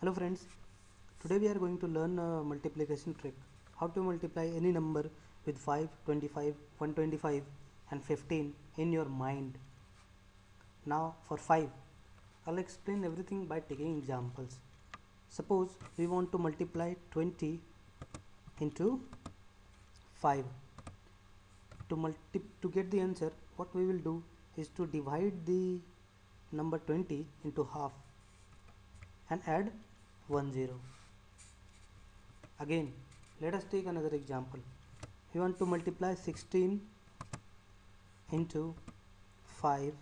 Hello friends, today we are going to learn a multiplication trick. How to multiply any number with 5, 25, 125 and 15 in your mind. Now for 5, I'll explain everything by taking examples. Suppose we want to multiply 20 into 5. To, multi to get the answer, what we will do is to divide the number 20 into half and add 1 0 again let us take another example. We want to multiply 16 into 5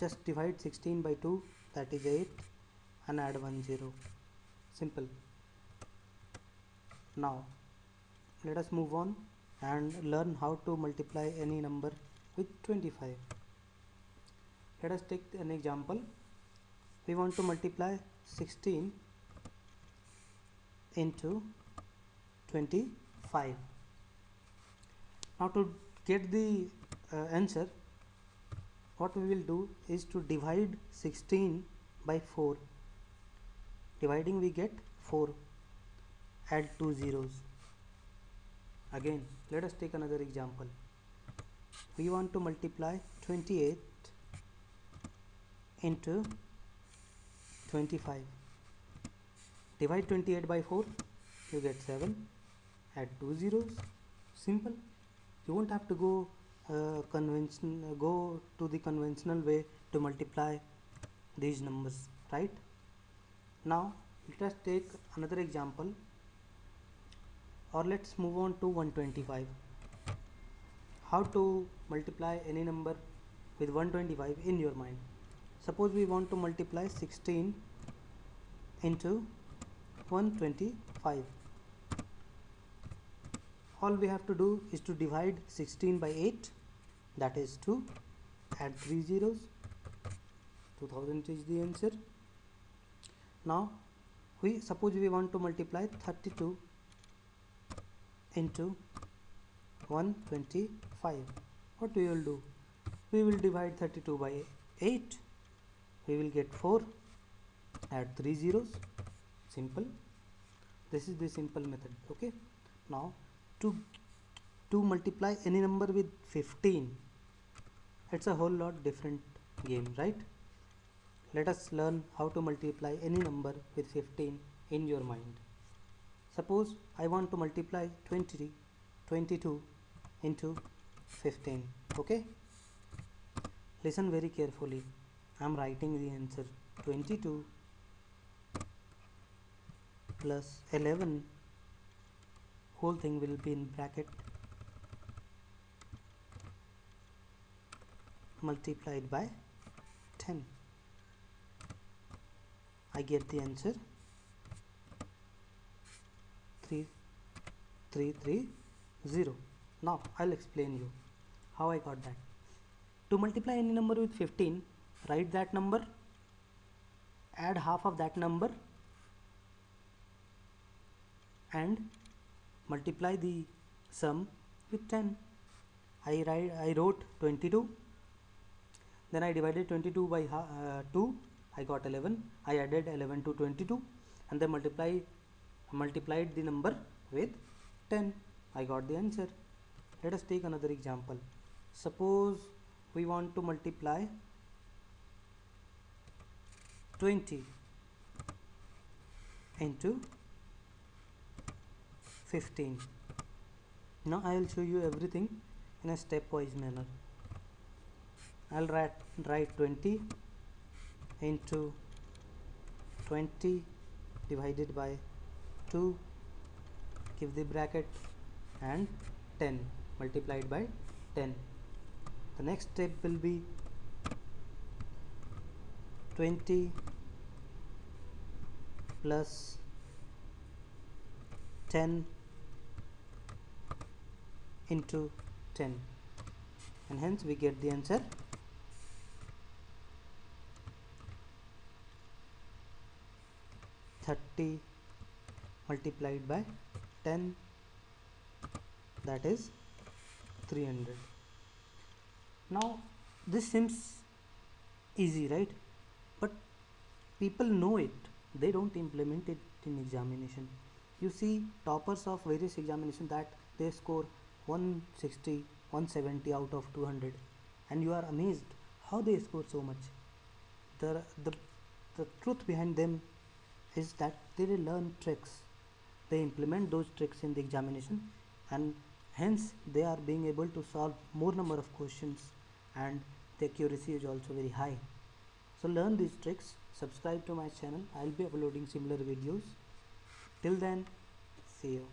just divide 16 by 2 that is 8 and add 1 0 simple. Now let us move on and learn how to multiply any number with 25 let us take an example. We want to multiply 16 into 25 now to get the uh, answer what we will do is to divide 16 by 4 dividing we get 4 add two zeros. Again let us take another example. We want to multiply 28 into 25 divide 28 by 4 you get 7 add two zeros. Simple. You won't have to go uh, convention uh, go to the conventional way to multiply these numbers right? Now let us take another example. Or let's move on to 125 how to multiply any number with 125 in your mind suppose we want to multiply 16 into 125 all we have to do is to divide 16 by 8 that is 2 add 3 zeros 2000 is the answer. Now we suppose we want to multiply 32 into 125 what we will do? We will divide 32 by 8 we will get 4 add 3 zeros. Simple. This is the simple method okay? Now to to multiply any number with 15 it's a whole lot different game right? Let us learn how to multiply any number with 15 in your mind. Suppose i want to multiply 20 22 into 15 okay? Listen very carefully i am writing the answer. 22 plus 11 whole thing will be in bracket. Multiplied by 10 I get the answer. 3330 now I'll explain you how I got that. To multiply any number with 15 write that number add half of that number and multiply the sum with 10 I write I wrote 22 then I divided 22 by uh, 2 I got 11 I added 11 to 22 and then multiply multiplied the number with 10 I got the answer. Let us take another example. Suppose we want to multiply 20 into 15 now I will show you everything in a stepwise manner. I'll write write 20 into 20 divided by 2 give the bracket and 10 multiplied by 10 the next step will be 20 plus 10 into 10 and hence we get the answer Thirty multiplied by 10 that is 300 now this seems easy right? But people know it they don't implement it in examination. You see toppers of various examination that they score 160 170 out of 200 and you are amazed how they score so much. The the, the truth behind them is that they learn tricks. They implement those tricks in the examination and hence they are being able to solve more number of questions and the accuracy is also very high so learn these tricks subscribe to my channel. I'll be uploading similar videos. Till then see you